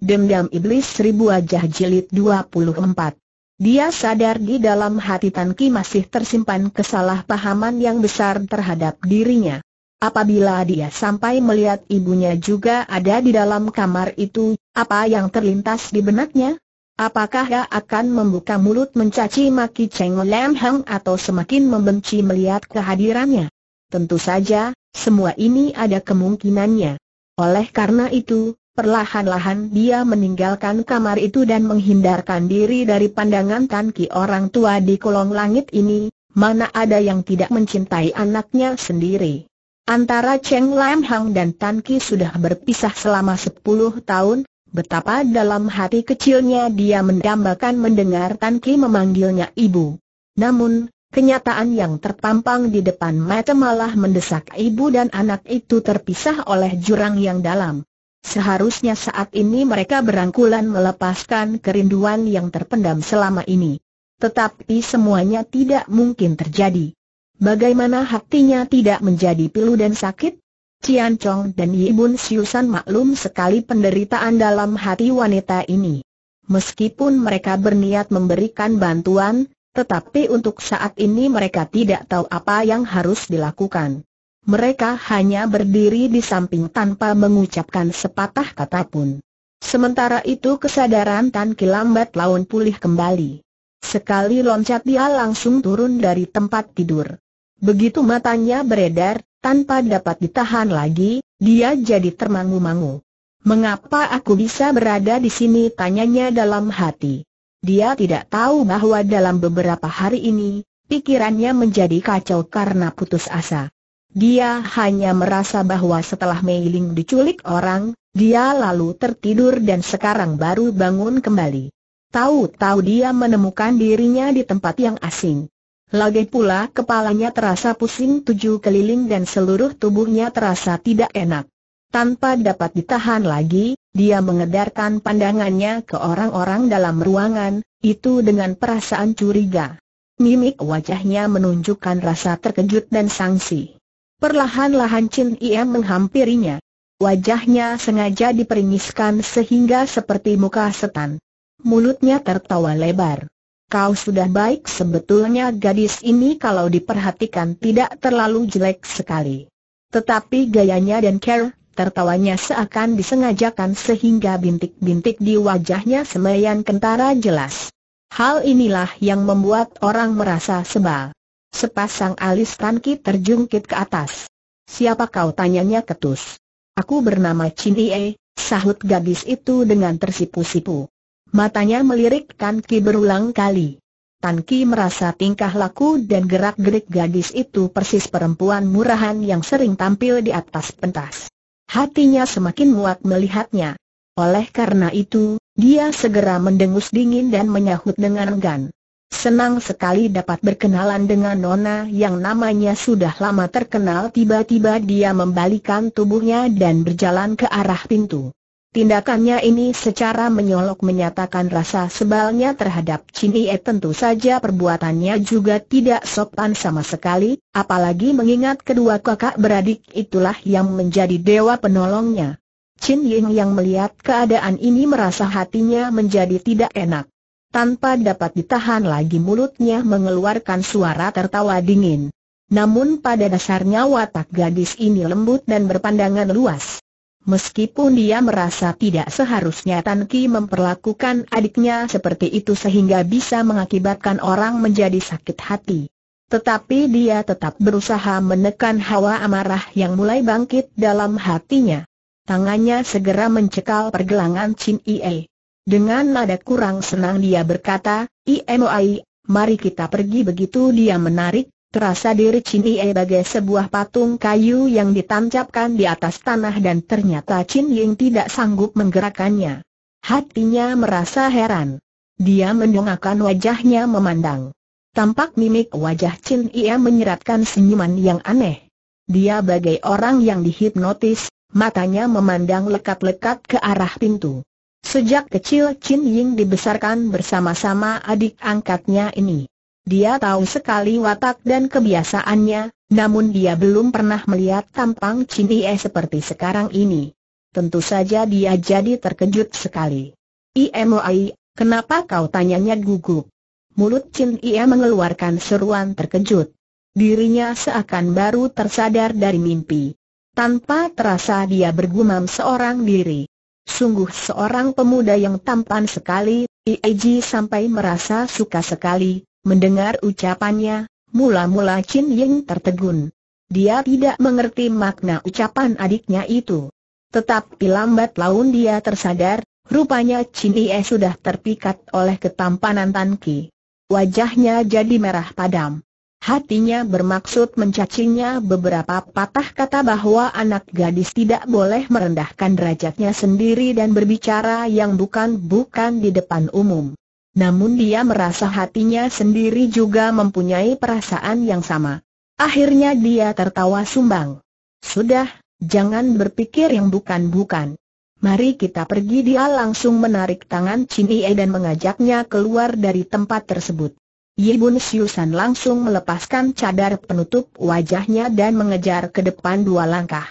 Dendam Iblis Seribu Wajah Jilid 24 Dia sadar di dalam hati Tan Ki masih tersimpan kesalahpahaman yang besar terhadap dirinya. Apabila dia sampai melihat ibunya juga ada di dalam kamar itu, apa yang terlintas di benaknya? Apakah dia akan membuka mulut mencaci maki Cheng Lam Hang atau semakin membenci melihat kehadirannya? Tentu saja, semua ini ada kemungkinannya. Oleh karena itu, Perlahan-lahan dia meninggalkan kamar itu dan menghindarkan diri dari pandangan Tan Ki orang tua di kolong langit ini, mana ada yang tidak mencintai anaknya sendiri. Antara Cheng Lam Hang dan Tan Ki sudah berpisah selama 10 tahun, betapa dalam hati kecilnya dia mendambakan mendengar Tan Ki memanggilnya ibu. Namun, kenyataan yang terpampang di depan mata malah mendesak ibu dan anak itu terpisah oleh jurang yang dalam. Seharusnya saat ini mereka berangkulan melepaskan kerinduan yang terpendam selama ini. Tetapi semuanya tidak mungkin terjadi. Bagaimana hatinya tidak menjadi pilu dan sakit? Cian Chong dan Yibun Siusan maklum sekali penderitaan dalam hati wanita ini. Meskipun mereka berniat memberikan bantuan, tetapi untuk saat ini mereka tidak tahu apa yang harus dilakukan. Mereka hanya berdiri di samping tanpa mengucapkan sepatah kata pun. Sementara itu kesadaran Tan Ki lambat laun pulih kembali. Sekali loncat dia langsung turun dari tempat tidur. Begitu matanya beredar, tanpa dapat ditahan lagi, dia jadi termangu-mangu. Mengapa aku bisa berada di sini? tanyanya dalam hati. Dia tidak tahu bahwa dalam beberapa hari ini, pikirannya menjadi kacau karena putus asa. Dia hanya merasa bahwa setelah Mei Ling diculik orang, dia lalu tertidur dan sekarang baru bangun kembali. Tahu-tahu dia menemukan dirinya di tempat yang asing. Lagi pula kepalanya terasa pusing tujuh keliling dan seluruh tubuhnya terasa tidak enak. Tanpa dapat ditahan lagi, dia mengedarkan pandangannya ke orang-orang dalam ruangan, itu dengan perasaan curiga. Mimik wajahnya menunjukkan rasa terkejut dan sangsi. Perlahan-lahan Chin Iem menghampirinya. Wajahnya sengaja diperingiskan sehingga seperti muka setan. Mulutnya tertawa lebar. Kau sudah baik sebetulnya gadis ini kalau diperhatikan tidak terlalu jelek sekali. Tetapi gayanya dan care, tertawanya seakan disengajakan sehingga bintik-bintik di wajahnya semayan kentara jelas. Hal inilah yang membuat orang merasa sebal. Sepasang alis Tanki terjungkit ke atas. Siapa kau tanyanya ketus. Aku bernama Chin Ie, sahut gadis itu dengan tersipu-sipu. Matanya melirik Tanki berulang kali. Tanki merasa tingkah laku dan gerak-gerik gadis itu persis perempuan murahan yang sering tampil di atas pentas. Hatinya semakin muak melihatnya. Oleh karena itu, dia segera mendengus dingin dan menyahut dengan enggan. Senang sekali dapat berkenalan dengan Nona yang namanya sudah lama terkenal tiba-tiba dia membalikan tubuhnya dan berjalan ke arah pintu. Tindakannya ini secara menyolok menyatakan rasa sebalnya terhadap Cini E tentu saja perbuatannya juga tidak sopan sama sekali, apalagi mengingat kedua kakak beradik itulah yang menjadi dewa penolongnya. Chin Ying yang melihat keadaan ini merasa hatinya menjadi tidak enak. Tanpa dapat ditahan lagi mulutnya mengeluarkan suara tertawa dingin. Namun pada dasarnya watak gadis ini lembut dan berpandangan luas. Meskipun dia merasa tidak seharusnya Tan Ki memperlakukan adiknya seperti itu sehingga bisa mengakibatkan orang menjadi sakit hati. Tetapi dia tetap berusaha menekan hawa amarah yang mulai bangkit dalam hatinya. Tangannya segera mencekal pergelangan Chin Ie. Dengan nada kurang senang dia berkata, IMOI, mari kita pergi begitu dia menarik, terasa diri Chin Ie bagai sebuah patung kayu yang ditancapkan di atas tanah dan ternyata Chin Ying tidak sanggup menggerakkannya. Hatinya merasa heran. Dia mendongakkan wajahnya memandang. Tampak mimik wajah Chin Ie menyeratkan senyuman yang aneh. Dia bagai orang yang dihipnotis, matanya memandang lekat-lekat ke arah pintu. Sejak kecil Chin Ying dibesarkan bersama-sama adik angkatnya ini. Dia tahu sekali watak dan kebiasaannya, namun dia belum pernah melihat tampang Chin Ying seperti sekarang ini. tentu saja dia jadi terkejut sekali. IMOI, kenapa kau tanyanya gugup? Mulut Chin Ia mengeluarkan seruan terkejut. Dirinya seakan baru tersadar dari mimpi. Tanpa terasa dia bergumam seorang diri. Sungguh seorang pemuda yang tampan sekali, Ieji sampai merasa suka sekali, mendengar ucapannya, mula-mula Chin Ying tertegun. Dia tidak mengerti makna ucapan adiknya itu. Tetapi lambat laun dia tersadar, rupanya Chin Ie sudah terpikat oleh ketampanan Tan Ki. Wajahnya jadi merah padam. Hatinya bermaksud mencacinya beberapa patah kata bahwa anak gadis tidak boleh merendahkan derajatnya sendiri dan berbicara yang bukan-bukan di depan umum. Namun dia merasa hatinya sendiri juga mempunyai perasaan yang sama. Akhirnya dia tertawa sumbang. Sudah, jangan berpikir yang bukan-bukan. Mari kita pergi dia langsung menarik tangan Chin Ie dan mengajaknya keluar dari tempat tersebut. Yibun Siusan langsung melepaskan cadar penutup wajahnya dan mengejar ke depan dua langkah.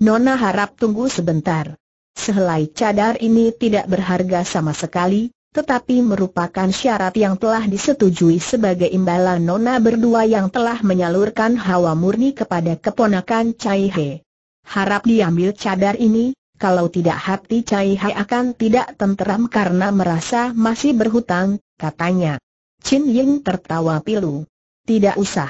Nona harap tunggu sebentar. Sehelai cadar ini tidak berharga sama sekali, tetapi merupakan syarat yang telah disetujui sebagai imbalan Nona berdua yang telah menyalurkan hawa murni kepada keponakan Cai He. Harap diambil cadar ini, kalau tidak hati Cai Hai akan tidak tenteram karena merasa masih berhutang, katanya. Chin Ying tertawa pilu. Tidak usah.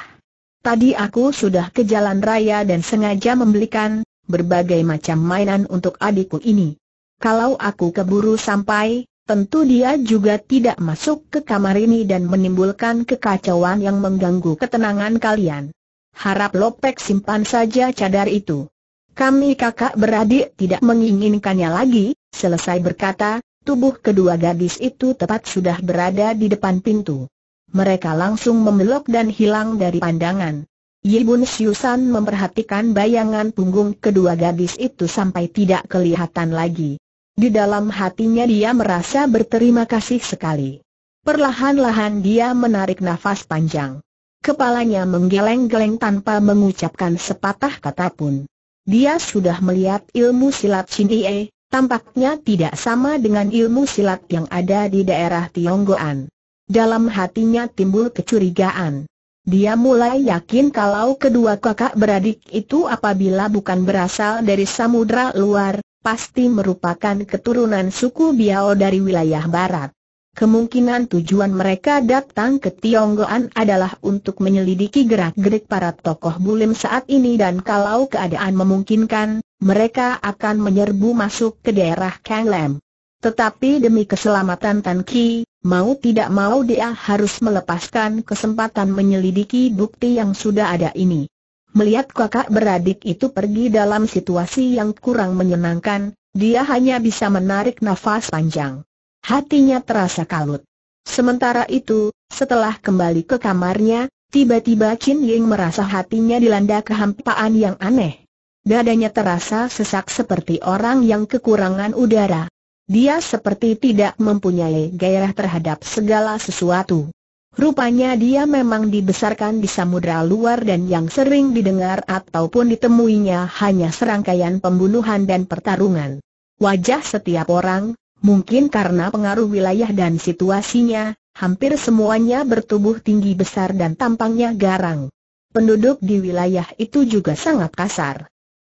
Tadi aku sudah ke jalan raya dan sengaja membelikan berbagai macam mainan untuk adikku ini. Kalau aku keburu sampai, tentu dia juga tidak masuk ke kamar ini dan menimbulkan kekacauan yang mengganggu ketenangan kalian. Harap Lopek simpan saja cadar itu. Kami kakak beradik tidak menginginkannya lagi, selesai berkata, tubuh kedua gadis itu tepat sudah berada di depan pintu. Mereka langsung membelok dan hilang dari pandangan. Yibun Siusan memperhatikan bayangan punggung kedua gadis itu sampai tidak kelihatan lagi. Di dalam hatinya dia merasa berterima kasih sekali. Perlahan-lahan dia menarik nafas panjang. Kepalanya menggeleng-geleng tanpa mengucapkan sepatah kata pun. Dia sudah melihat ilmu silat Chin tampaknya tidak sama dengan ilmu silat yang ada di daerah Tionggoan. Dalam hatinya timbul kecurigaan. Dia mulai yakin kalau kedua kakak beradik itu apabila bukan berasal dari samudra luar, pasti merupakan keturunan suku Biao dari wilayah barat. Kemungkinan tujuan mereka datang ke Tionggoan adalah untuk menyelidiki gerak-gerik para tokoh bulim saat ini dan kalau keadaan memungkinkan, mereka akan menyerbu masuk ke daerah Kang Lem. Tetapi demi keselamatan Tan Ki, mau tidak mau dia harus melepaskan kesempatan menyelidiki bukti yang sudah ada ini. Melihat kakak beradik itu pergi dalam situasi yang kurang menyenangkan, dia hanya bisa menarik nafas panjang. Hatinya terasa kalut. Sementara itu, setelah kembali ke kamarnya, tiba-tiba Chin Ying merasa hatinya dilanda kehampaan yang aneh. Dadanya terasa sesak seperti orang yang kekurangan udara. Dia seperti tidak mempunyai gairah terhadap segala sesuatu. Rupanya dia memang dibesarkan di samudera luar dan yang sering didengar ataupun ditemuinya hanya serangkaian pembunuhan dan pertarungan. Wajah setiap orang, Mungkin karena pengaruh wilayah dan situasinya, hampir semuanya bertubuh tinggi besar dan tampangnya garang. Penduduk di wilayah itu juga sangat kasar.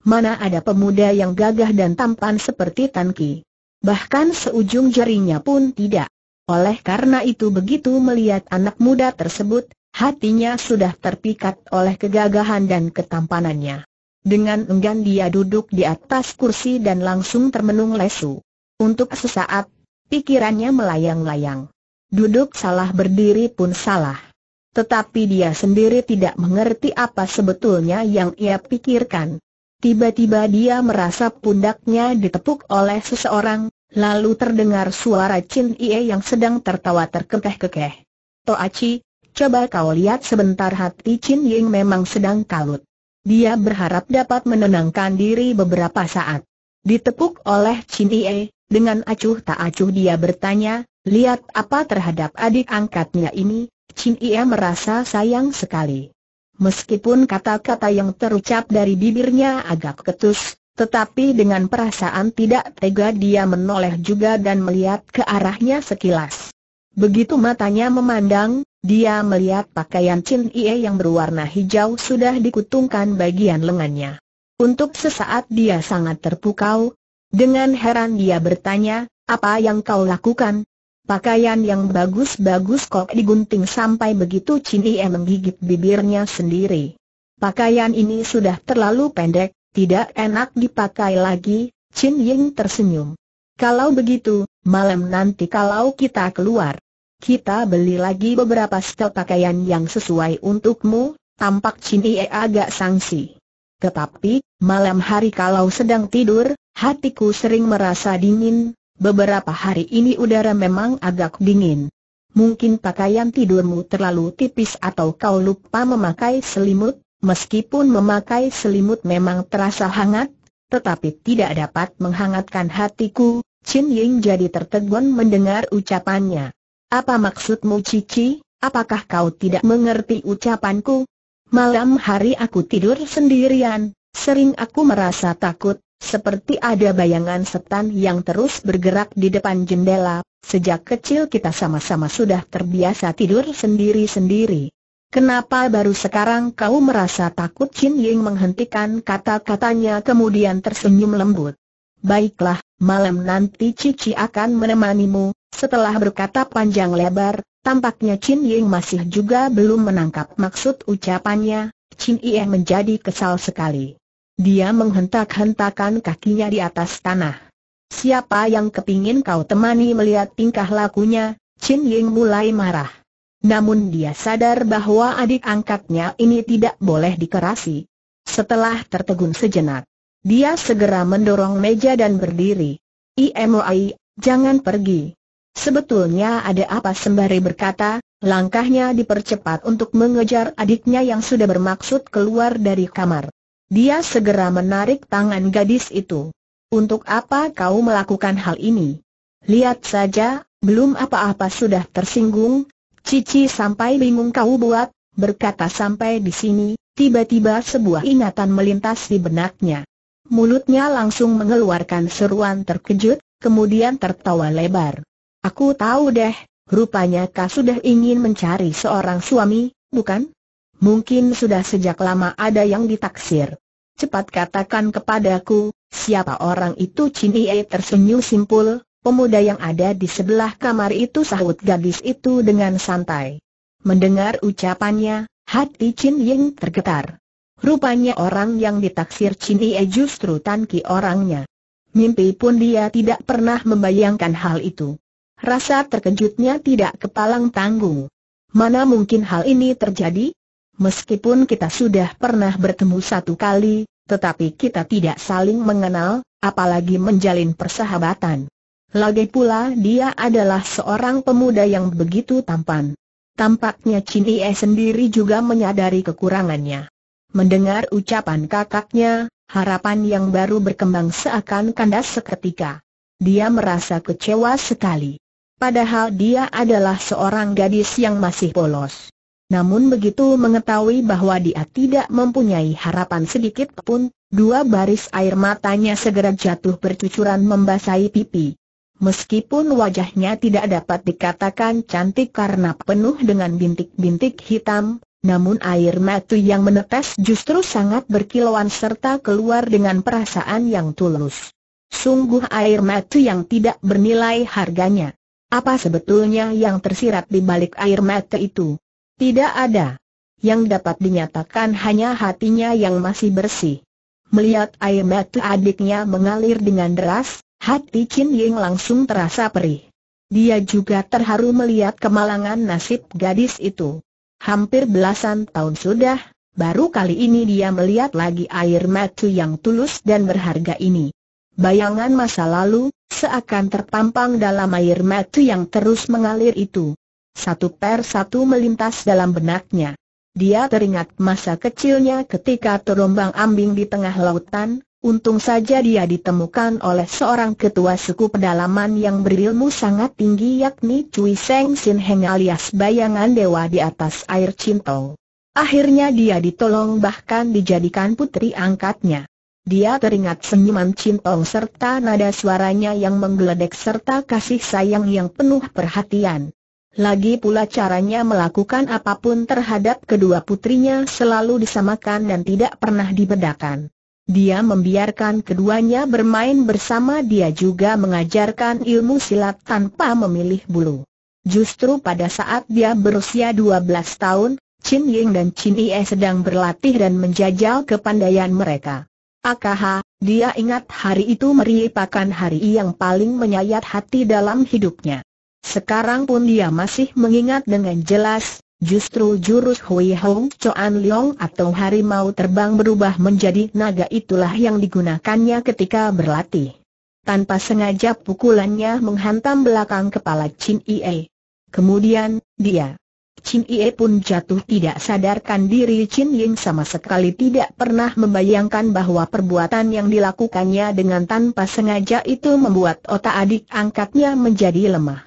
Mana ada pemuda yang gagah dan tampan seperti Tan Ki. Bahkan seujung jarinya pun tidak. Oleh karena itu begitu melihat anak muda tersebut, hatinya sudah terpikat oleh kegagahan dan ketampanannya. Dengan enggan dia duduk di atas kursi dan langsung termenung lesu. Untuk sesaat, pikirannya melayang-layang. Duduk salah berdiri pun salah. Tetapi dia sendiri tidak mengerti apa sebetulnya yang ia pikirkan. Tiba-tiba dia merasa pundaknya ditepuk oleh seseorang, lalu terdengar suara Chin Ie yang sedang tertawa terkekeh-kekeh. Toachi, coba kau lihat sebentar hati Chin Ying memang sedang kalut. Dia berharap dapat menenangkan diri beberapa saat. Ditepuk oleh Chin Ie, dengan acuh tak acuh dia bertanya, lihat apa terhadap adik angkatnya ini, Chin Ia merasa sayang sekali. Meskipun kata-kata yang terucap dari bibirnya agak ketus, Tetapi dengan perasaan tidak tega dia menoleh juga dan melihat ke arahnya sekilas. Begitu matanya memandang, dia melihat pakaian Chin Ie yang berwarna hijau sudah dikutungkan bagian lengannya. Untuk sesaat dia sangat terpukau. Dengan heran dia bertanya, apa yang kau lakukan? Pakaian yang bagus-bagus kok digunting sampai begitu Chin Ie menggigit bibirnya sendiri. Pakaian ini sudah terlalu pendek, tidak enak dipakai lagi, Chin Ying tersenyum. Kalau begitu, malam nanti kalau kita keluar, kita beli lagi beberapa setel pakaian yang sesuai untukmu, tampak Chin Ying agak sangsi. Tetapi, malam hari kalau sedang tidur, hatiku sering merasa dingin, beberapa hari ini udara memang agak dingin. Mungkin pakaian tidurmu terlalu tipis atau kau lupa memakai selimut, Meskipun memakai selimut memang terasa hangat, tetapi tidak dapat menghangatkan hatiku, Chin Ying jadi tertegun mendengar ucapannya. Apa maksudmu Cici, apakah kau tidak mengerti ucapanku? Malam hari aku tidur sendirian, sering aku merasa takut, seperti ada bayangan setan yang terus bergerak di depan jendela, sejak kecil kita sama-sama sudah terbiasa tidur sendiri-sendiri. Kenapa baru sekarang kau merasa takut Chin Ying menghentikan kata-katanya kemudian tersenyum lembut. Baiklah, malam nanti Cici akan menemanimu, setelah berkata panjang lebar, tampaknya Chin Ying masih juga belum menangkap maksud ucapannya, Chin Ying menjadi kesal sekali. Dia menghentak-hentakan kakinya di atas tanah. Siapa yang kepingin kau temani melihat tingkah lakunya, Chin Ying mulai marah. Namun dia sadar bahwa adik angkatnya ini tidak boleh dikerasi. Setelah tertegun sejenak, dia segera mendorong meja dan berdiri. IMOI, jangan pergi. Sebetulnya ada apa sembari berkata, langkahnya dipercepat untuk mengejar adiknya yang sudah bermaksud keluar dari kamar. Dia segera menarik tangan gadis itu. Untuk apa kau melakukan hal ini? Lihat saja, belum apa-apa sudah tersinggung, Cici sampai bingung kau buat, berkata sampai di sini, tiba-tiba sebuah ingatan melintas di benaknya. Mulutnya langsung mengeluarkan seruan terkejut, kemudian tertawa lebar. Aku tahu deh, rupanya kau sudah ingin mencari seorang suami, bukan? Mungkin sudah sejak lama ada yang ditaksir. Cepat katakan kepadaku, siapa orang itu Cini tersenyum simpul, Pemuda yang ada di sebelah kamar itu sahut gadis itu dengan santai. Mendengar ucapannya, hati Chin Ying tergetar. Rupanya orang yang ditaksir Chin Ye justru Tan Ki orangnya. Mimpi pun dia tidak pernah membayangkan hal itu. Rasa terkejutnya tidak kepalang tanggung. Mana mungkin hal ini terjadi? Meskipun kita sudah pernah bertemu satu kali, tetapi kita tidak saling mengenal, apalagi menjalin persahabatan. Lagi pula dia adalah seorang pemuda yang begitu tampan. Tampaknya Chin Ie sendiri juga menyadari kekurangannya. Mendengar ucapan kakaknya, harapan yang baru berkembang seakan kandas seketika. Dia merasa kecewa sekali. Padahal dia adalah seorang gadis yang masih polos. Namun begitu mengetahui bahwa dia tidak mempunyai harapan sedikit pun, dua baris air matanya segera jatuh bercucuran membasahi pipi. Meskipun wajahnya tidak dapat dikatakan cantik karena penuh dengan bintik-bintik hitam, namun air mata yang menetes justru sangat berkilauan serta keluar dengan perasaan yang tulus. Sungguh air mata yang tidak bernilai harganya. Apa sebetulnya yang tersirat di balik air mata itu? Tidak ada. Yang dapat dinyatakan hanya hatinya yang masih bersih. Melihat air mata adiknya mengalir dengan deras, Hati Chin Ying langsung terasa perih. Dia juga terharu melihat kemalangan nasib gadis itu. Hampir belasan tahun sudah, baru kali ini dia melihat lagi air mata yang tulus dan berharga ini. Bayangan masa lalu, seakan terpampang dalam air mata yang terus mengalir itu. Satu per satu melintas dalam benaknya. Dia teringat masa kecilnya ketika terombang ambing di tengah lautan, Untung saja dia ditemukan oleh seorang ketua suku pedalaman yang berilmu sangat tinggi yakni Cui Seng Sin Heng alias bayangan dewa di atas air cintong. Akhirnya dia ditolong bahkan dijadikan putri angkatnya. dia teringat senyuman Cintong serta nada suaranya yang menggeledek serta kasih sayang yang penuh perhatian. Lagi pula caranya melakukan apa pun terhadap kedua putrinya selalu disamakan dan tidak pernah dibedakan. Dia membiarkan keduanya bermain bersama dia juga mengajarkan ilmu silat tanpa memilih bulu. Justru pada saat dia berusia 12 tahun, Chin Ying dan Chin Ie sedang berlatih dan menjajal kepandaian mereka. AKH, dia ingat hari itu merupakan hari yang paling menyayat hati dalam hidupnya. Sekarang pun dia masih mengingat dengan jelas, Justru jurus Hui Hong Choan Leong atau harimau terbang berubah menjadi naga itulah yang digunakannya ketika berlatih. Tanpa sengaja pukulannya menghantam belakang kepala Chin Ie. Kemudian, dia Chin Ie pun jatuh tidak sadarkan diri Chin Ying sama sekali tidak pernah membayangkan bahwa perbuatan yang dilakukannya dengan tanpa sengaja itu membuat otak adik angkatnya menjadi lemah.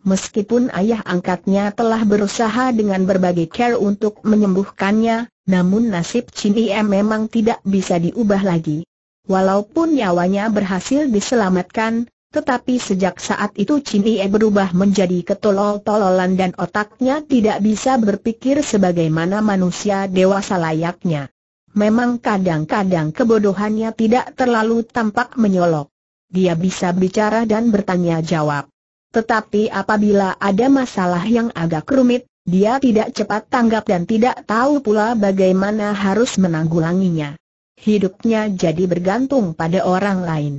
Meskipun ayah angkatnya telah berusaha dengan berbagai care untuk menyembuhkannya, namun nasib Chin Ie memang tidak bisa diubah lagi. Walaupun nyawanya berhasil diselamatkan, tetapi sejak saat itu Chin Ie berubah menjadi ketolol-tololan dan otaknya tidak bisa berpikir sebagaimana manusia dewasa layaknya. Memang kadang-kadang kebodohannya tidak terlalu tampak menyolok. Dia bisa bicara dan bertanya jawab. Tetapi apabila ada masalah yang agak rumit, dia tidak cepat tanggap dan tidak tahu pula bagaimana harus menanggulanginya. Hidupnya jadi bergantung pada orang lain.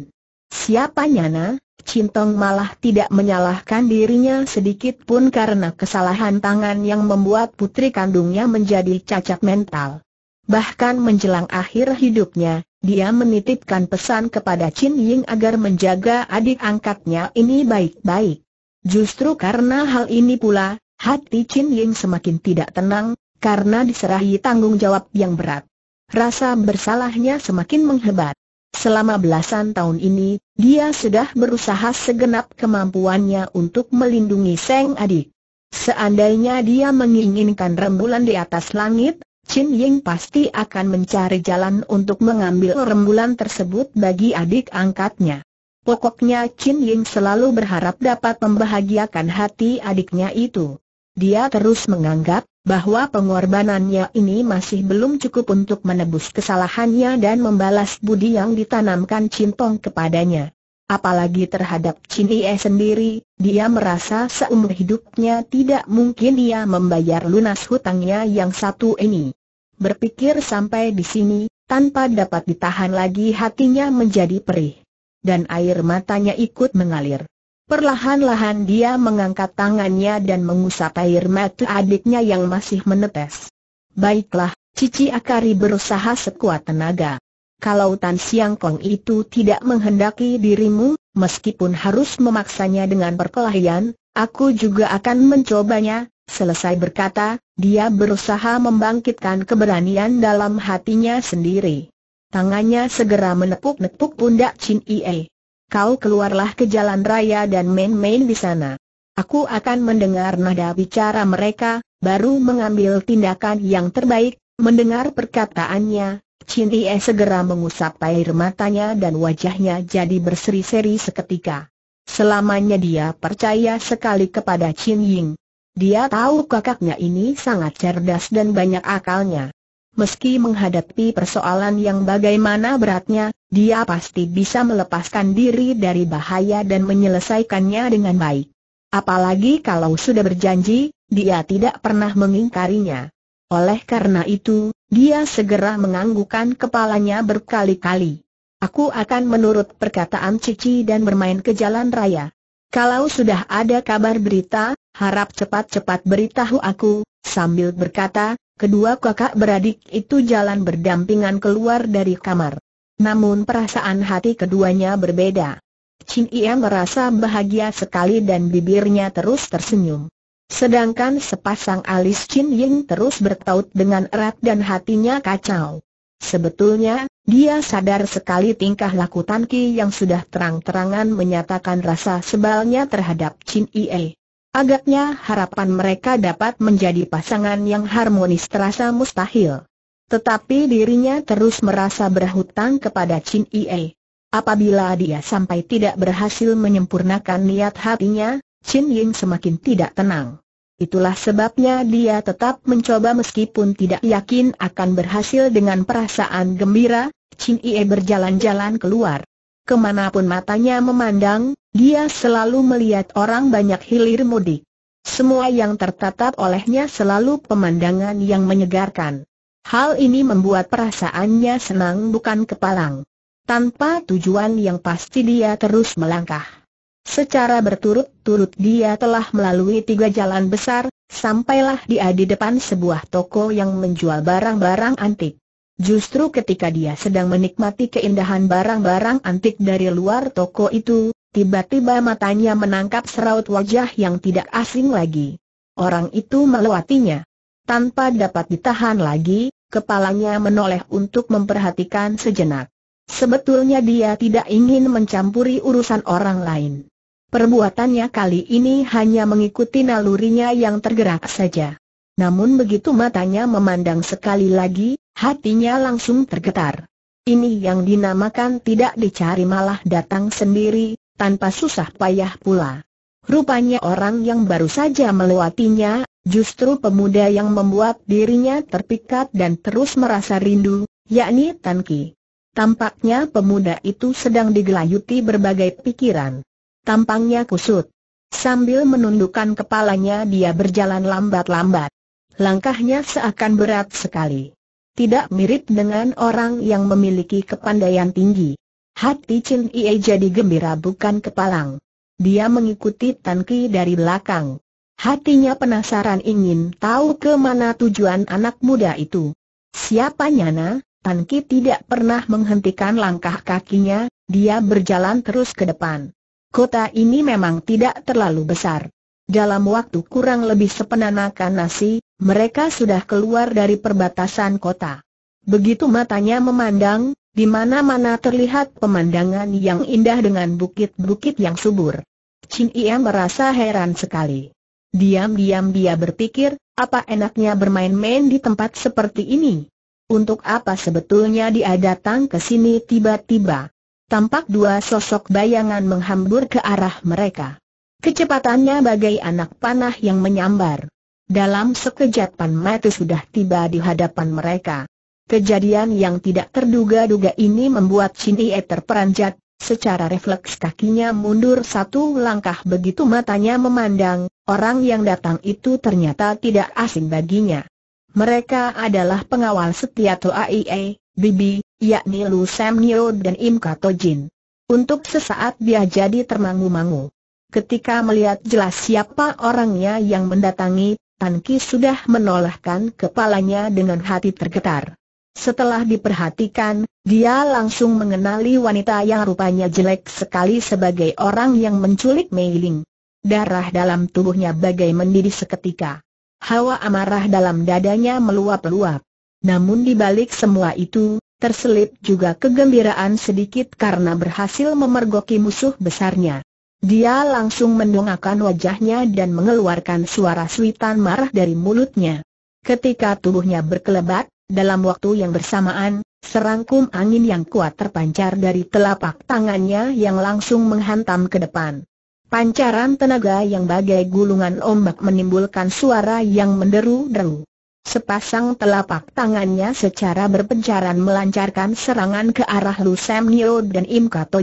Siapa Nyana, Cintong malah tidak menyalahkan dirinya sedikit pun karena kesalahan tangan yang membuat putri kandungnya menjadi cacat mental. Bahkan menjelang akhir hidupnya, dia menitipkan pesan kepada Chin Ying agar menjaga adik angkatnya ini baik-baik. Justru karena hal ini pula, hati Chin Ying semakin tidak tenang, karena diserahi tanggung jawab yang berat. Rasa bersalahnya semakin menghebat. Selama belasan tahun ini, dia sudah berusaha segenap kemampuannya untuk melindungi Seng adik. Seandainya dia menginginkan rembulan di atas langit, Chin Ying pasti akan mencari jalan untuk mengambil rembulan tersebut bagi adik angkatnya. Pokoknya Chin Ying selalu berharap dapat membahagiakan hati adiknya itu. Dia terus menganggap bahwa pengorbanannya ini masih belum cukup untuk menebus kesalahannya dan membalas budi yang ditanamkan Cintong kepadanya. Apalagi terhadap Chin Ie sendiri, dia merasa seumur hidupnya tidak mungkin ia membayar lunas hutangnya yang satu ini. Berpikir sampai di sini, tanpa dapat ditahan lagi hatinya menjadi perih. Dan air matanya ikut mengalir. Perlahan-lahan dia mengangkat tangannya dan mengusap air mata adiknya yang masih menetes. Baiklah, Cici Akari berusaha sekuat tenaga. Kalau Tan Siang Kong itu tidak menghendaki dirimu, meskipun harus memaksanya dengan perkelahian, aku juga akan mencobanya, Selesai berkata, dia berusaha membangkitkan keberanian dalam hatinya sendiri. Tangannya segera menepuk-nepuk pundak Chin Ie. Kau keluarlah ke jalan raya dan main-main di sana. Aku akan mendengar nada bicara mereka, baru mengambil tindakan yang terbaik. Mendengar perkataannya, Chin Ie segera mengusap air matanya dan wajahnya jadi berseri-seri seketika. Selamanya dia percaya sekali kepada Chin Ying. Dia tahu kakaknya ini sangat cerdas dan banyak akalnya. Meski menghadapi persoalan yang bagaimana beratnya, dia pasti bisa melepaskan diri dari bahaya dan menyelesaikannya dengan baik. Apalagi kalau sudah berjanji, dia tidak pernah mengingkarinya. Oleh karena itu, dia segera menganggukkan kepalanya berkali-kali. Aku akan menurut perkataan Cici dan bermain ke jalan raya. Kalau sudah ada kabar berita, harap cepat-cepat beritahu aku, sambil berkata, kedua kakak beradik itu jalan berdampingan keluar dari kamar. Namun perasaan hati keduanya berbeda. Chin Ia merasa bahagia sekali dan bibirnya terus tersenyum. Sedangkan sepasang alis Chin Ying terus bertaut dengan erat dan hatinya kacau. Sebetulnya, dia sadar sekali tingkah laku Tan Ki yang sudah terang-terangan menyatakan rasa sebalnya terhadap Chin Ie. Agaknya harapan mereka dapat menjadi pasangan yang harmonis terasa mustahil. Tetapi dirinya terus merasa berhutang kepada Chin Ie. Apabila dia sampai tidak berhasil menyempurnakan niat hatinya, Chin Ying semakin tidak tenang. Itulah sebabnya dia tetap mencoba meskipun tidak yakin akan berhasil dengan perasaan gembira, Chin Ie berjalan-jalan keluar. Ke mana pun matanya memandang, dia selalu melihat orang banyak hilir mudik. Semua yang tertatap olehnya selalu pemandangan yang menyegarkan. Hal ini membuat perasaannya senang bukan kepalang. Tanpa tujuan yang pasti dia terus melangkah. Secara berturut-turut dia telah melalui tiga jalan besar, sampailah dia di depan sebuah toko yang menjual barang-barang antik. Justru ketika dia sedang menikmati keindahan barang-barang antik dari luar toko itu, tiba-tiba matanya menangkap seraut wajah yang tidak asing lagi. Orang itu melewatinya. Tanpa dapat ditahan lagi, kepalanya menoleh untuk memperhatikan sejenak. Sebetulnya dia tidak ingin mencampuri urusan orang lain. Perbuatannya kali ini hanya mengikuti nalurinya yang tergerak saja. Namun begitu matanya memandang sekali lagi, hatinya langsung tergetar. Ini yang dinamakan tidak dicari malah datang sendiri, tanpa susah payah pula. Rupanya orang yang baru saja melewatinya, Justru pemuda yang membuat dirinya terpikat dan terus merasa rindu, yakni Tan Ki. Tampaknya pemuda itu sedang digelayuti berbagai pikiran. Tampangnya kusut. Sambil menundukkan kepalanya dia berjalan lambat-lambat. Langkahnya seakan berat sekali. Tidak mirip dengan orang yang memiliki kepandaian tinggi. Hati Chin Ie jadi gembira bukan kepalang. Dia mengikuti Tan Ki dari belakang. Hatinya penasaran ingin tahu ke mana tujuan anak muda itu. Siapa Nyana? Tan Ki tidak pernah menghentikan langkah kakinya, dia berjalan terus ke depan. Kota ini memang tidak terlalu besar. Dalam waktu kurang lebih sepenanakan nasi, mereka sudah keluar dari perbatasan kota. Begitu matanya memandang, di mana-mana terlihat pemandangan yang indah dengan bukit-bukit yang subur. Chin Ia merasa heran sekali. Diam-diam dia berpikir, apa enaknya bermain-main di tempat seperti ini? Untuk apa sebetulnya dia datang ke sini tiba-tiba? Tampak dua sosok bayangan menghambur ke arah mereka. Kecepatannya bagai anak panah yang menyambar. Dalam sekejap mata sudah tiba di hadapan mereka. Kejadian yang tidak terduga-duga ini membuat Cindy terperanjat, Secara refleks kakinya mundur satu langkah begitu matanya memandang, orang yang datang itu ternyata tidak asing baginya. Mereka adalah pengawal setia Toa Ie, Bibi, yakni Lu Sam Nio dan Im Kato Jin. Untuk sesaat dia jadi termangu-mangu. Ketika melihat jelas siapa orangnya yang mendatangi, Tan Ki sudah menolehkan kepalanya dengan hati tergetar. Setelah diperhatikan, dia langsung mengenali wanita yang rupanya jelek sekali sebagai orang yang menculik Mei Ling. Darah dalam tubuhnya bagai mendidih seketika. Hawa amarah dalam dadanya meluap-luap. Namun di balik semua itu, terselip juga kegembiraan sedikit karena berhasil memergoki musuh besarnya. Dia langsung mendongakkan wajahnya dan mengeluarkan suara suitan marah dari mulutnya. Ketika tubuhnya berkelebat, dalam waktu yang bersamaan, serangkum angin yang kuat terpancar dari telapak tangannya yang langsung menghantam ke depan. Pancaran tenaga yang bagai gulungan ombak menimbulkan suara yang menderu-deru. Sepasang telapak tangannya secara berpencaran melancarkan serangan ke arah Lu Sam Nio dan Im Kato.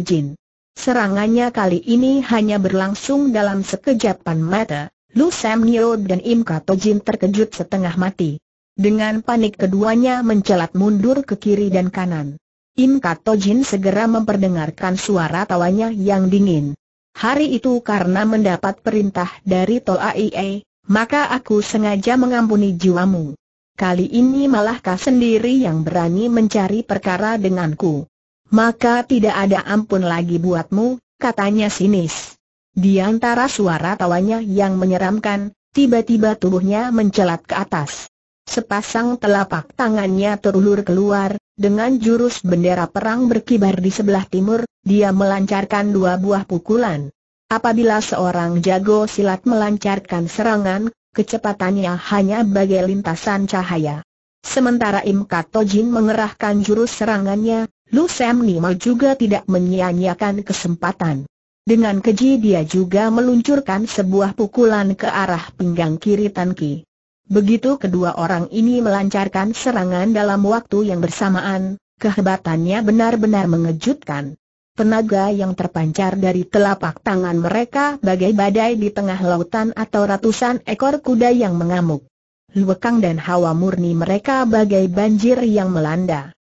Serangannya kali ini hanya berlangsung dalam sekejapan mata, Lu Sam Nio dan Im Kato Jin terkejut setengah mati. Dengan panik keduanya mencelat mundur ke kiri dan kanan. Im Kato Jin segera memperdengarkan suara tawanya yang dingin. Hari itu karena mendapat perintah dari Toa Ie, maka aku sengaja mengampuni jiwamu. Kali ini malah kau sendiri yang berani mencari perkara denganku. Maka tidak ada ampun lagi buatmu, katanya sinis. Di antara suara tawanya yang menyeramkan, tiba-tiba tubuhnya mencelat ke atas. Sepasang telapak tangannya terulur keluar, dengan jurus bendera perang berkibar di sebelah timur, dia melancarkan dua buah pukulan. Apabila seorang jago silat melancarkan serangan, kecepatannya hanya bagai lintasan cahaya. Sementara Im Katojin mengerahkan jurus serangannya, Lu Sam Nima juga tidak menyia-nyiakan kesempatan. Dengan keji dia juga meluncurkan sebuah pukulan ke arah pinggang kiri Tan Ki. Begitu kedua orang ini melancarkan serangan dalam waktu yang bersamaan, kehebatannya benar-benar mengejutkan. Tenaga yang terpancar dari telapak tangan mereka bagai badai di tengah lautan atau ratusan ekor kuda yang mengamuk. Luekang dan hawa murni mereka bagai banjir yang melanda.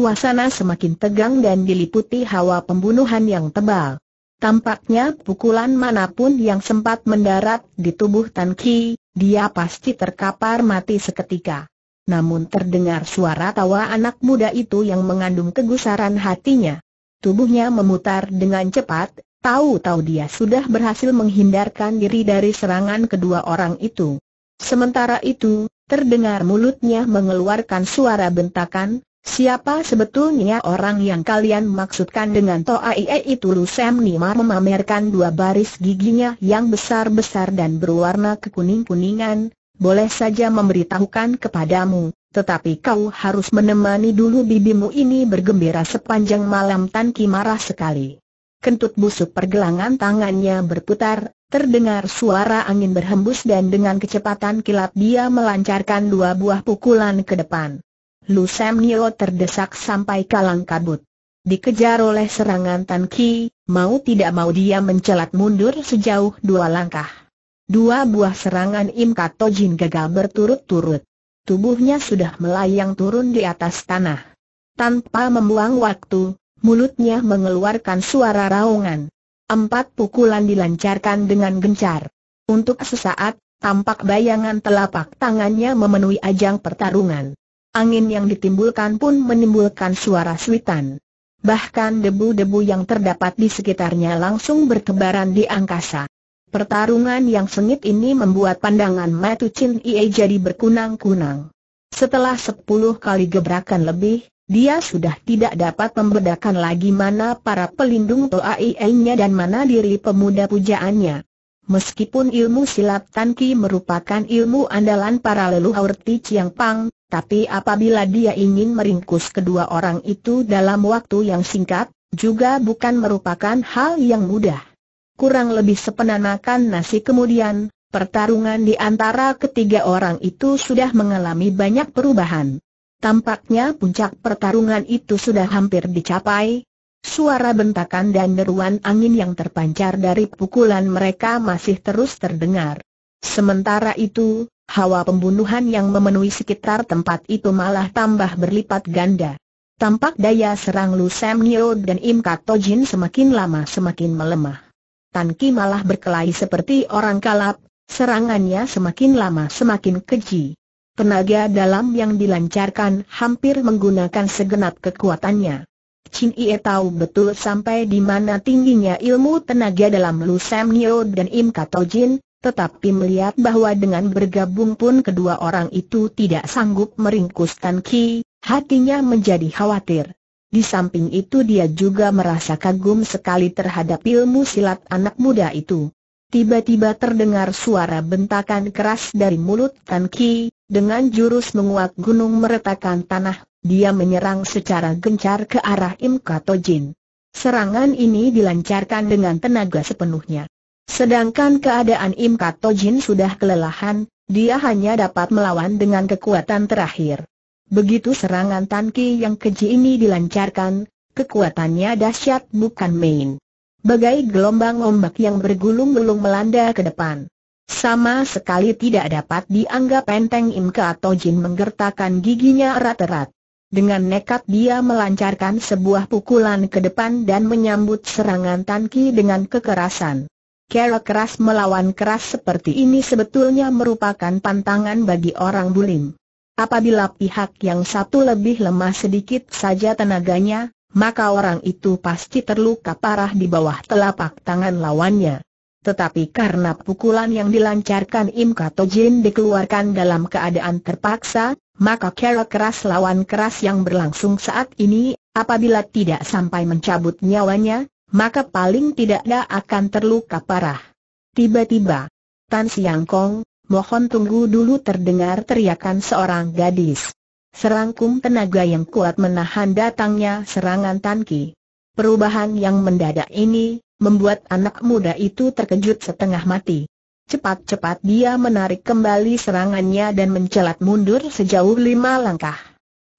Suasana semakin tegang dan diliputi hawa pembunuhan yang tebal. Tampaknya pukulan mana pun yang sempat mendarat di tubuh Tan Ki, dia pasti terkapar mati seketika. Namun terdengar suara tawa anak muda itu yang mengandung kegusaran hatinya. Tubuhnya memutar dengan cepat, tahu-tahu dia sudah berhasil menghindarkan diri dari serangan kedua orang itu. Sementara itu, terdengar mulutnya mengeluarkan suara bentakan, Siapa sebetulnya orang yang kalian maksudkan dengan Toa Ie itu Lu Sam Nima memamerkan dua baris giginya yang besar-besar dan berwarna kekuning-kuningan, boleh saja memberitahukan kepadamu, tetapi kau harus menemani dulu bibimu ini bergembira sepanjang malam Tan Ki marah sekali. Kentut busuk pergelangan tangannya berputar, terdengar suara angin berhembus dan dengan kecepatan kilat dia melancarkan dua buah pukulan ke depan. Lu Sam Nio terdesak sampai kalang kabut. Dikejar oleh serangan Tan Ki, mau tidak mau dia mencelat mundur sejauh dua langkah. Dua buah serangan Im Kato Jin gagal berturut-turut. Tubuhnya sudah melayang turun di atas tanah. Tanpa membuang waktu, mulutnya mengeluarkan suara raungan. Empat pukulan dilancarkan dengan gencar. Untuk sesaat, tampak bayangan telapak tangannya memenuhi ajang pertarungan. Angin yang ditimbulkan pun menimbulkan suara suitan. Bahkan debu-debu yang terdapat di sekitarnya langsung bertebaran di angkasa. Pertarungan yang sengit ini membuat pandangan Matu Chin Ie jadi berkunang-kunang. Setelah sepuluh kali gebrakan lebih, dia sudah tidak dapat membedakan lagi mana para pelindung Toa Ie-nya dan mana diri pemuda pujaannya. Meskipun ilmu silat Tan Ki merupakan ilmu andalan para leluhur Ti Chiang Pang, tapi apabila dia ingin meringkus kedua orang itu dalam waktu yang singkat, juga bukan merupakan hal yang mudah. Kurang lebih sepenanakan nasi kemudian, pertarungan di antara ketiga orang itu sudah mengalami banyak perubahan. Tampaknya puncak pertarungan itu sudah hampir dicapai. Suara bentakan dan deruan angin yang terpancar dari pukulan mereka masih terus terdengar. Sementara itu, hawa pembunuhan yang memenuhi sekitar tempat itu malah tambah berlipat ganda. Tampak daya serang Lu Sam dan Im Kato Jin semakin lama semakin melemah. Tan Ki malah berkelahi seperti orang kalap, serangannya semakin lama semakin keji. Tenaga dalam yang dilancarkan hampir menggunakan segenap kekuatannya. Chin Ie tahu betul sampai di mana tingginya ilmu tenaga dalam Lu Sam dan Im Kato Jin, tetapi melihat bahwa dengan bergabung pun kedua orang itu tidak sanggup meringkus Tan Ki, hatinya menjadi khawatir. Di samping itu dia juga merasa kagum sekali terhadap ilmu silat anak muda itu. Tiba-tiba terdengar suara bentakan keras dari mulut Tan Ki, dengan jurus menguat gunung meretakan tanah, dia menyerang secara gencar ke arah Im Kato Jin. Serangan ini dilancarkan dengan tenaga sepenuhnya. Sedangkan keadaan Im Kato Jin sudah kelelahan, dia hanya dapat melawan dengan kekuatan terakhir. Begitu serangan Tan Ki yang keji ini dilancarkan, kekuatannya dahsyat bukan main. Bagai gelombang ombak yang bergulung-gulung melanda ke depan. Sama sekali tidak dapat dianggap enteng Im Kato Jin menggertakkan giginya erat-erat. Dengan nekat dia melancarkan sebuah pukulan ke depan dan menyambut serangan Tan Ki dengan kekerasan. Cara keras melawan keras seperti ini sebetulnya merupakan pantangan bagi orang bulim. Apabila pihak yang satu lebih lemah sedikit saja tenaganya, maka orang itu pasti terluka parah di bawah telapak tangan lawannya. Tetapi karena pukulan yang dilancarkan Im Katojin dikeluarkan dalam keadaan terpaksa, maka cara keras lawan keras yang berlangsung saat ini, apabila tidak sampai mencabut nyawanya, maka paling tidak dia akan terluka parah. Tiba-tiba, Tan Siang Kong, mohon tunggu dulu terdengar teriakan seorang gadis. Serangkum tenaga yang kuat menahan datangnya serangan Tan Ki. Perubahan yang mendadak ini, membuat anak muda itu terkejut setengah mati. Cepat-cepat dia menarik kembali serangannya dan mencelat mundur sejauh lima langkah.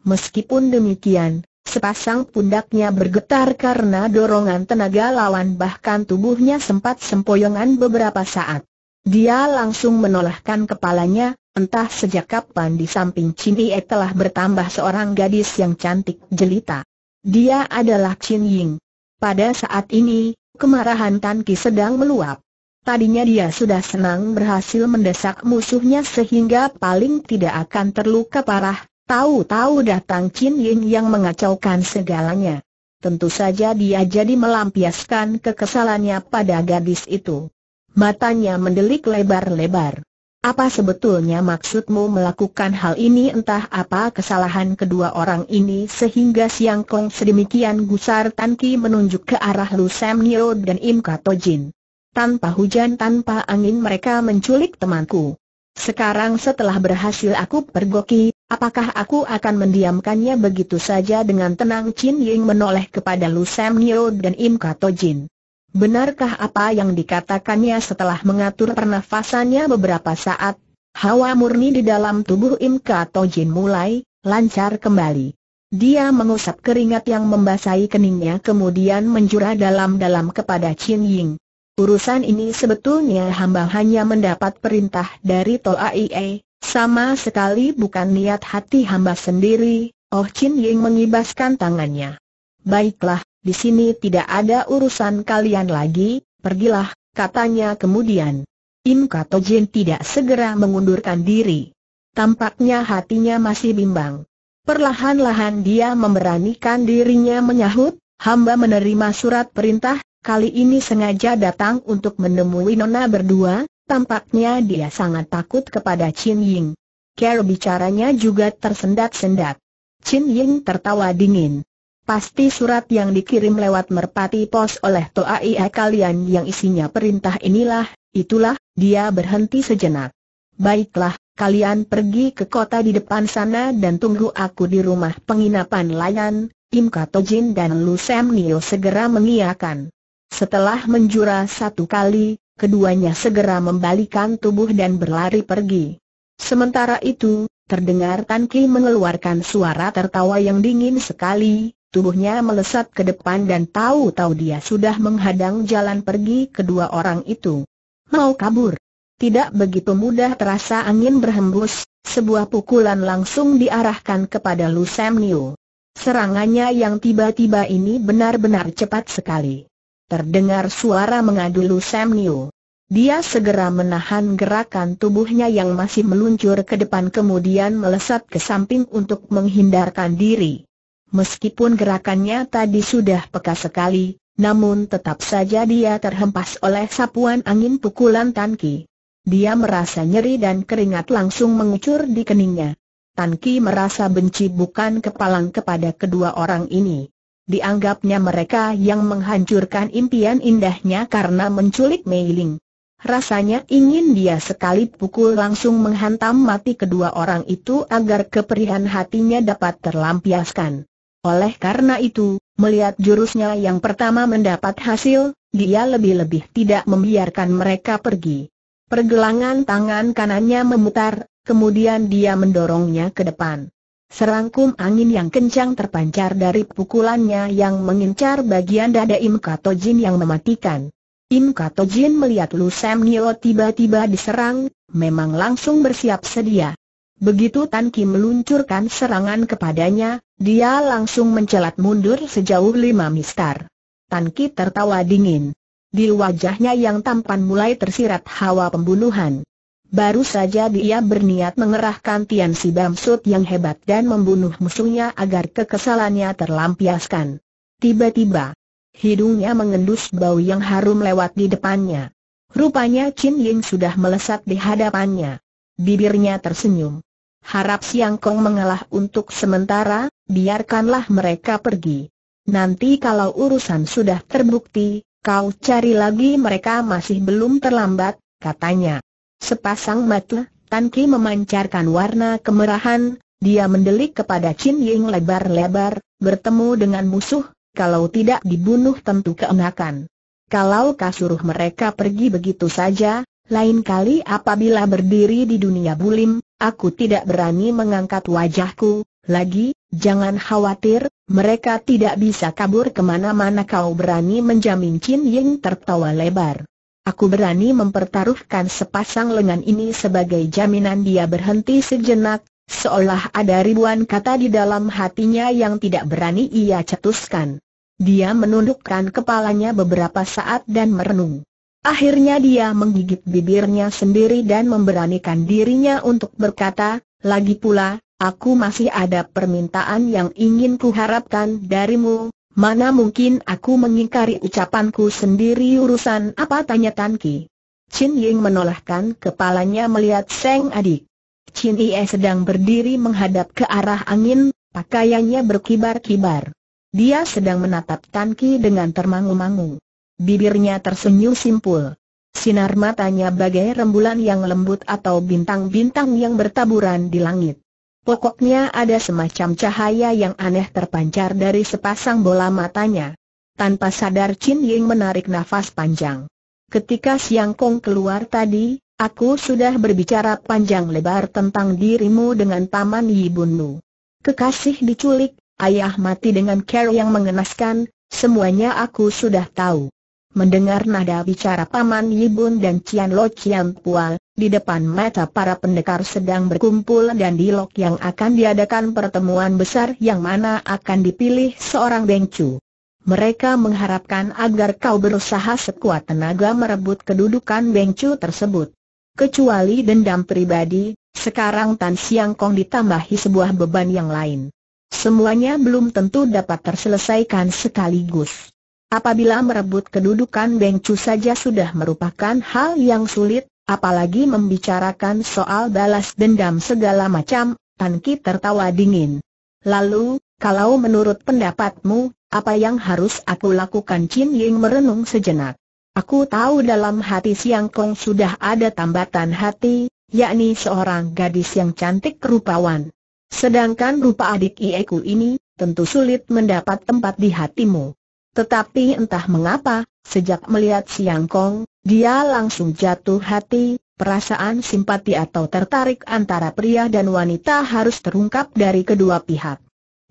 Meskipun demikian, sepasang pundaknya bergetar karena dorongan tenaga lawan bahkan tubuhnya sempat sempoyongan beberapa saat. Dia langsung menolehkan kepalanya, entah sejak kapan di samping Chin telah bertambah seorang gadis yang cantik jelita. Dia adalah Chin Ying. Pada saat ini, kemarahan Tan Ki sedang meluap. Tadinya dia sudah senang berhasil mendesak musuhnya sehingga paling tidak akan terluka parah, tahu-tahu datang Chin Ying yang mengacaukan segalanya. Tentu saja dia jadi melampiaskan kekesalannya pada gadis itu. Matanya mendelik lebar-lebar. Apa sebetulnya maksudmu melakukan hal ini entah apa kesalahan kedua orang ini sehingga Siang Kong sedemikian gusar Tan Ki menunjuk ke arah Lu Sam Nio dan Im Kato Jin. Tanpa hujan tanpa angin mereka menculik temanku. Sekarang setelah berhasil aku pergoki, apakah aku akan mendiamkannya begitu saja dengan tenang Chin Ying menoleh kepada Lu Sam Nio dan Im Kato Jin. Benarkah apa yang dikatakannya setelah mengatur pernafasannya beberapa saat? Hawa murni di dalam tubuh Im Kato Jin mulai lancar kembali. Dia mengusap keringat yang membasahi keningnya kemudian menjurah dalam-dalam kepada Chin Ying. Urusan ini sebetulnya hamba hanya mendapat perintah dari Toa Ie, sama sekali bukan niat hati hamba sendiri, Oh Chin Ying mengibaskan tangannya. Baiklah, di sini tidak ada urusan kalian lagi, pergilah, katanya kemudian. Im Kato Jin tidak segera mengundurkan diri. Tampaknya hatinya masih bimbang. Perlahan-lahan dia memberanikan dirinya menyahut, hamba menerima surat perintah, Kali ini sengaja datang untuk menemui Nona berdua, tampaknya dia sangat takut kepada Chin Ying. Care bicaranya juga tersendat-sendat. Chin Ying tertawa dingin. Pasti surat yang dikirim lewat merpati pos oleh Toa Ia kalian yang isinya perintah inilah, itulah, dia berhenti sejenak. Baiklah, kalian pergi ke kota di depan sana dan tunggu aku di rumah penginapan layan, Im Katojin dan Lu Sam Nio segera mengiyakan. Setelah menjura satu kali, keduanya segera membalikan tubuh dan berlari pergi. Sementara itu, terdengar Tan Ki mengeluarkan suara tertawa yang dingin sekali, tubuhnya melesat ke depan dan tahu-tahu dia sudah menghadang jalan pergi kedua orang itu. Mau kabur? Tidak begitu mudah terasa angin berhembus, sebuah pukulan langsung diarahkan kepada Lu Sam Niu. Serangannya yang tiba-tiba ini benar-benar cepat sekali. Terdengar suara mengadu Lu Sam Niu. Dia segera menahan gerakan tubuhnya yang masih meluncur ke depan kemudian melesat ke samping untuk menghindarkan diri. Meskipun gerakannya tadi sudah peka sekali, namun tetap saja dia terhempas oleh sapuan angin pukulan Tanki. Dia merasa nyeri dan keringat langsung mengucur di keningnya. Tanki merasa benci bukan kepalang kepada kedua orang ini dianggapnya mereka yang menghancurkan impian indahnya karena menculik Mei Ling. Rasanya ingin dia sekali pukul langsung menghantam mati kedua orang itu agar keperihan hatinya dapat terlampiaskan. Oleh karena itu, melihat jurusnya yang pertama mendapat hasil, dia lebih-lebih tidak membiarkan mereka pergi. Pergelangan tangan kanannya memutar, kemudian dia mendorongnya ke depan. Serangkum angin yang kencang terpancar dari pukulannya yang mengincar bagian dada Im Katojin yang mematikan. Im Katojin melihat Lu Sam Nio tiba-tiba diserang, memang langsung bersiap sedia. Begitu Tan Kim meluncurkan serangan kepadanya, dia langsung mencelat mundur sejauh lima mistar. Tan Ki tertawa dingin. Di wajahnya yang tampan mulai tersirat hawa pembunuhan. Baru saja dia berniat mengerahkan Tian Si Bamsud yang hebat dan membunuh musuhnya agar kekesalannya terlampiaskan. Tiba-tiba, hidungnya mengendus bau yang harum lewat di depannya. Rupanya Chin Ying sudah melesat di hadapannya. Bibirnya tersenyum. Harap Siang Kong mengalah untuk sementara, biarkanlah mereka pergi. Nanti kalau urusan sudah terbukti, kau cari lagi mereka masih belum terlambat, katanya. Sepasang mata, Tan Ki memancarkan warna kemerahan, dia mendelik kepada Chin Ying lebar-lebar, bertemu dengan musuh, kalau tidak dibunuh tentu keenakan. Kalau kau suruh mereka pergi begitu saja, lain kali apabila berdiri di dunia bulim, aku tidak berani mengangkat wajahku, lagi, jangan khawatir, mereka tidak bisa kabur ke mana-mana kau berani menjamin Chin Ying tertawa lebar. Aku berani mempertaruhkan sepasang lengan ini sebagai jaminan dia berhenti sejenak, Seolah ada ribuan kata di dalam hatinya yang tidak berani ia cetuskan. Dia menundukkan kepalanya beberapa saat dan merenung. Akhirnya dia menggigit bibirnya sendiri dan memberanikan dirinya untuk berkata, lagi pula, aku masih ada permintaan yang ingin kuharapkan darimu, mana mungkin aku mengingkari ucapanku sendiri urusan apa tanya Tan Ki. Chin Ying menolehkan kepalanya melihat Seng adik. Chin Ie sedang berdiri menghadap ke arah angin, pakaiannya berkibar-kibar. Dia sedang menatap Tan Ki dengan termangu-mangu. Bibirnya tersenyum simpul. Sinar matanya bagai rembulan yang lembut atau bintang-bintang yang bertaburan di langit. Pokoknya ada semacam cahaya yang aneh terpancar dari sepasang bola matanya. Tanpa sadar Chin Ying menarik nafas panjang. Ketika Siang Kong keluar tadi, Aku sudah berbicara panjang lebar tentang dirimu dengan Paman Yibunmu. Kekasih diculik, ayah mati dengan cara yang mengenaskan, semuanya aku sudah tahu. Mendengar nada bicara Paman Yibun dan Cian Lo Cian Pual, di depan mata para pendekar sedang berkumpul dan di lok yang akan diadakan pertemuan besar yang mana akan dipilih seorang Bengcu. Mereka mengharapkan agar kau berusaha sekuat tenaga merebut kedudukan Bengcu tersebut. Kecuali dendam pribadi, sekarang Tan Siang Kong ditambahi sebuah beban yang lain. Semuanya belum tentu dapat terselesaikan sekaligus. Apabila merebut kedudukan Beng Chu saja sudah merupakan hal yang sulit, apalagi membicarakan soal balas dendam segala macam, Tan Ki tertawa dingin. Lalu, kalau menurut pendapatmu, apa yang harus aku lakukan Chin Ying merenung sejenak. Aku tahu dalam hati Siang Kong sudah ada tambatan hati, yakni seorang gadis yang cantik rupawan. Sedangkan rupa adik Ieku ini, tentu sulit mendapat tempat di hatimu. Tetapi entah mengapa, sejak melihat Siang Kong, dia langsung jatuh hati, perasaan simpati atau tertarik antara pria dan wanita harus terungkap dari kedua pihak.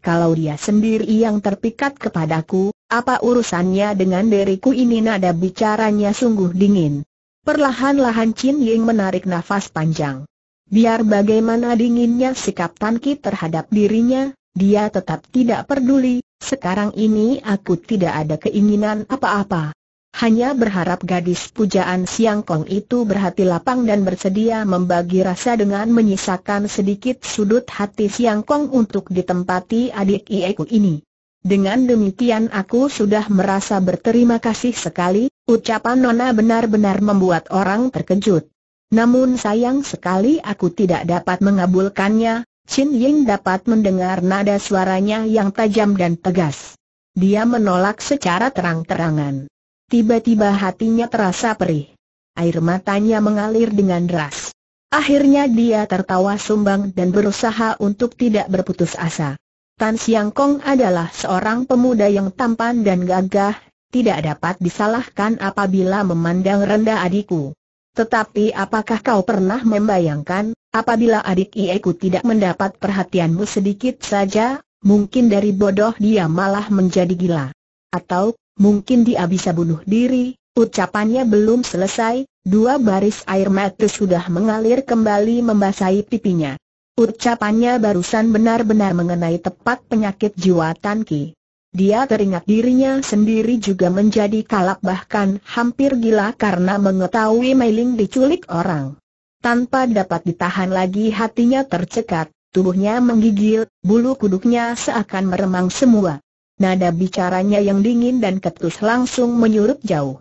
Kalau dia sendiri yang terpikat kepadaku, apa urusannya dengan diriku ini nada bicaranya sungguh dingin. Perlahan-lahan Chin Ying menarik nafas panjang. Biar bagaimana dinginnya sikap Tan Ki terhadap dirinya, dia tetap tidak peduli, sekarang ini aku tidak ada keinginan apa-apa. Hanya berharap gadis pujaan Siang Kong itu berhati lapang dan bersedia membagi rasa dengan menyisakan sedikit sudut hati Siang Kong untuk ditempati adik Ieku ini. Dengan demikian aku sudah merasa berterima kasih sekali, ucapan Nona benar-benar membuat orang terkejut. Namun sayang sekali aku tidak dapat mengabulkannya, Chin Ying dapat mendengar nada suaranya yang tajam dan tegas. Dia menolak secara terang-terangan. Tiba-tiba hatinya terasa perih. Air matanya mengalir dengan deras. Akhirnya dia tertawa sumbang dan berusaha untuk tidak berputus asa. Tan Siang Kong adalah seorang pemuda yang tampan dan gagah, tidak dapat disalahkan apabila memandang rendah adikku. Tetapi apakah kau pernah membayangkan, apabila adik Ieku tidak mendapat perhatianmu sedikit saja, mungkin dari bodoh dia malah menjadi gila. Atau, Mungkin dia bisa bunuh diri, ucapannya belum selesai, dua baris air mata sudah mengalir kembali membasahi pipinya. Ucapannya barusan benar-benar mengenai tepat penyakit jiwa Tanki. Dia teringat dirinya sendiri juga menjadi kalap bahkan hampir gila karena mengetahui Mailing diculik orang. Tanpa dapat ditahan lagi hatinya tercekat, tubuhnya menggigil, bulu kuduknya seakan meremang semua. Nada bicaranya yang dingin dan ketus langsung menyurup jauh.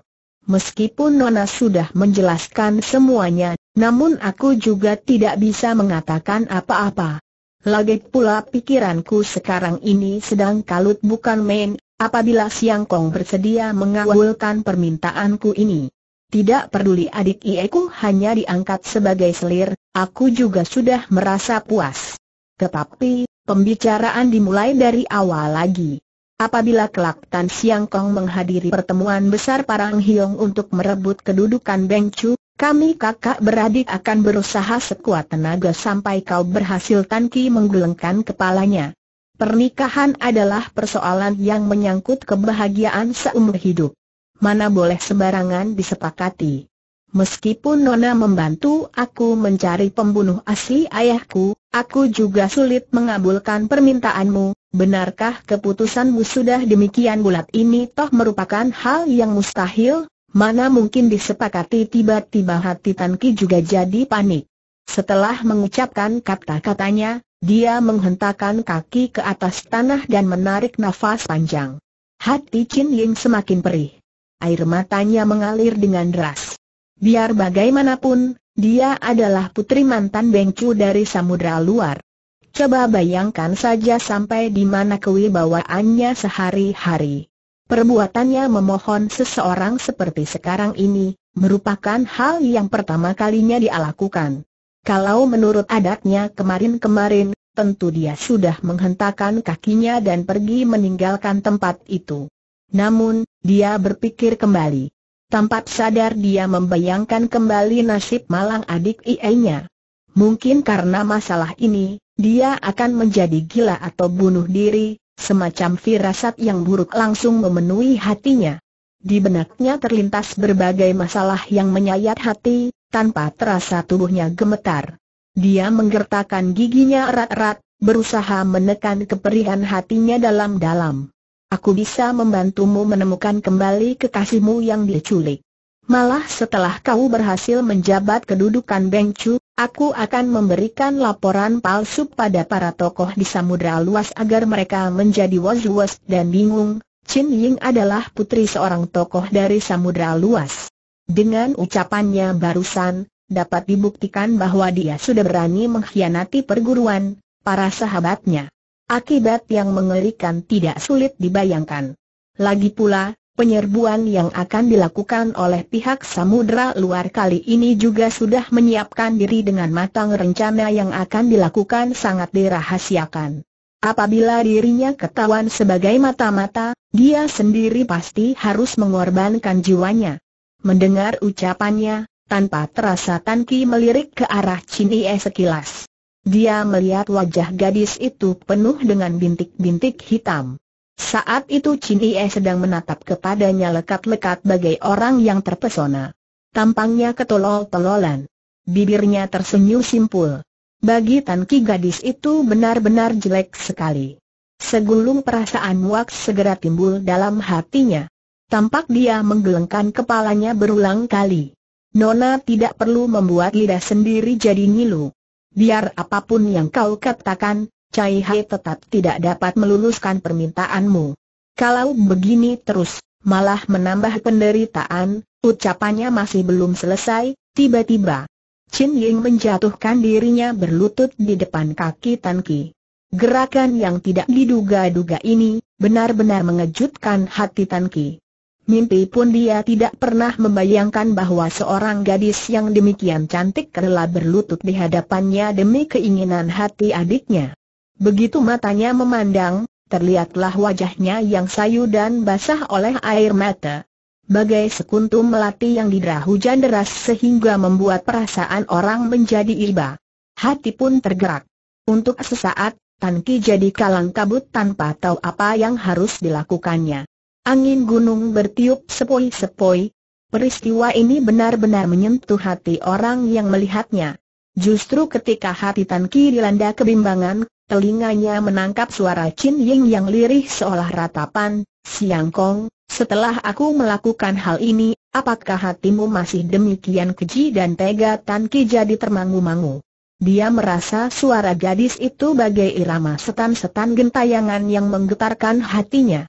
Meskipun Nona sudah menjelaskan semuanya, namun aku juga tidak bisa mengatakan apa-apa. Lagi pula pikiranku sekarang ini sedang kalut bukan main, apabila Siang Kong bersedia mengawulkan permintaanku ini. Tidak peduli adik Ieku hanya diangkat sebagai selir, aku juga sudah merasa puas. Tetapi, pembicaraan dimulai dari awal lagi. Apabila kelak Tan Siang Kong menghadiri pertemuan besar Parang Hiong untuk merebut kedudukan Beng Chu, kami kakak beradik akan berusaha sekuat tenaga sampai kau berhasil Tan Ki menggelengkan kepalanya. Pernikahan adalah persoalan yang menyangkut kebahagiaan seumur hidup. Mana boleh sembarangan disepakati. Meskipun Nona membantu aku mencari pembunuh asli ayahku, aku juga sulit mengabulkan permintaanmu, benarkah keputusanmu sudah demikian bulat ini toh merupakan hal yang mustahil, mana mungkin disepakati tiba-tiba hati Tanki juga jadi panik. Setelah mengucapkan kata-katanya, dia menghentakkan kaki ke atas tanah dan menarik nafas panjang. Hati Chin Ying semakin perih. Air matanya mengalir dengan deras. Biar bagaimanapun, dia adalah putri mantan Bengcu dari samudra luar. Coba bayangkan saja sampai di mana kewibawaannya sehari-hari. Perbuatannya memohon seseorang seperti sekarang ini, merupakan hal yang pertama kalinya dia lakukan. Kalau menurut adatnya kemarin-kemarin, tentu dia sudah menghentakkan kakinya dan pergi meninggalkan tempat itu. Namun, dia berpikir kembali. Tampak sadar dia membayangkan kembali nasib malang adik iainya. Mungkin karena masalah ini, dia akan menjadi gila atau bunuh diri, semacam firasat yang buruk langsung memenuhi hatinya. Di benaknya terlintas berbagai masalah yang menyayat hati, tanpa terasa tubuhnya gemetar. Dia menggertakkan giginya erat-erat, berusaha menekan keperihan hatinya dalam-dalam. Aku bisa membantumu menemukan kembali kekasihmu yang diculik. Malah setelah kau berhasil menjabat kedudukan Beng Chu, aku akan memberikan laporan palsu pada para tokoh di samudera luas agar mereka menjadi was-was dan bingung. Chin Ying adalah putri seorang tokoh dari samudera luas. Dengan ucapannya barusan, dapat dibuktikan bahwa dia sudah berani mengkhianati perguruan, para sahabatnya. Akibat yang mengerikan tidak sulit dibayangkan. Lagi pula, penyerbuan yang akan dilakukan oleh pihak samudera luar kali ini juga sudah menyiapkan diri dengan matang rencana yang akan dilakukan sangat dirahasiakan. Apabila dirinya ketahuan sebagai mata-mata, dia sendiri pasti harus mengorbankan jiwanya. Mendengar ucapannya, tanpa terasa Tan Ki melirik ke arah Chin Ie sekilas. Dia melihat wajah gadis itu penuh dengan bintik-bintik hitam. Saat itu Chin Ie sedang menatap kepadanya lekat-lekat bagai orang yang terpesona. Tampangnya ketolol-tololan. Bibirnya tersenyum simpul. Bagi Tan Ki gadis itu benar-benar jelek sekali. Segulung perasaan muak segera timbul dalam hatinya. Tampak dia menggelengkan kepalanya berulang kali. Nona tidak perlu membuat lidah sendiri jadi ngilu. Biar apa pun yang kau katakan, Cai Hai tetap tidak dapat meluluskan permintaanmu. Kalau begini terus, malah menambah penderitaan, ucapannya masih belum selesai, tiba-tiba. Chin Ying menjatuhkan dirinya berlutut di depan kaki Tan Ki. Gerakan yang tidak diduga-duga ini, benar-benar mengejutkan hati Tan Ki. Mimpi pun dia tidak pernah membayangkan bahwa seorang gadis yang demikian cantik rela berlutut di hadapannya demi keinginan hati adiknya. Begitu matanya memandang, terlihatlah wajahnya yang sayu dan basah oleh air mata. Bagai sekuntum melati yang didera hujan deras sehingga membuat perasaan orang menjadi iba. Hati pun tergerak. Untuk sesaat, Tan Ki jadi kalang kabut tanpa tahu apa yang harus dilakukannya. Angin gunung bertiup sepoi-sepoi. Peristiwa ini benar-benar menyentuh hati orang yang melihatnya. Justru ketika hati Tan Ki dilanda kebimbangan, telinganya menangkap suara Chin Ying yang lirih seolah ratapan, Siang Kong, setelah aku melakukan hal ini, apakah hatimu masih demikian keji dan tega Tan Ki jadi termangu-mangu. Dia merasa suara gadis itu bagai irama setan-setan gentayangan yang menggetarkan hatinya.